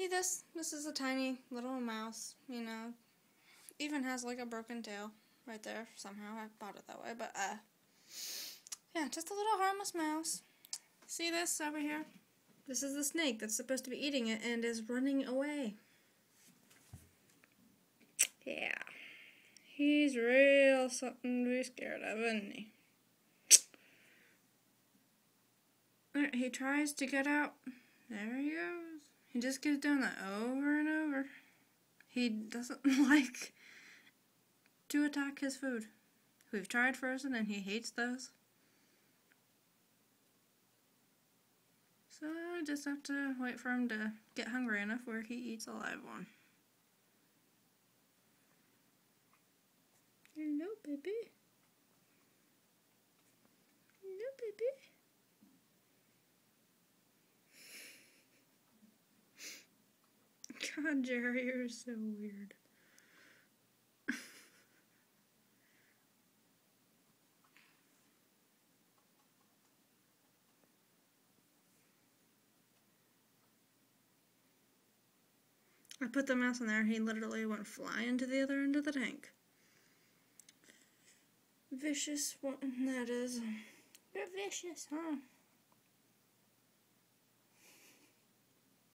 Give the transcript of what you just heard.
See this? This is a tiny little mouse, you know. Even has like a broken tail right there somehow. I bought it that way, but uh yeah, just a little harmless mouse. See this over here? This is the snake that's supposed to be eating it and is running away. Yeah. He's real something to be scared of, isn't he? He tries to get out. There he goes. He just keeps doing that over and over. He doesn't like to attack his food. We've tried frozen and he hates those. So I just have to wait for him to get hungry enough where he eats a live one. Hello, baby. Hello, baby. God, Jerry, you're so weird. I put the mouse in there, he literally went flying to the other end of the tank. Vicious one, that is. You're vicious, huh?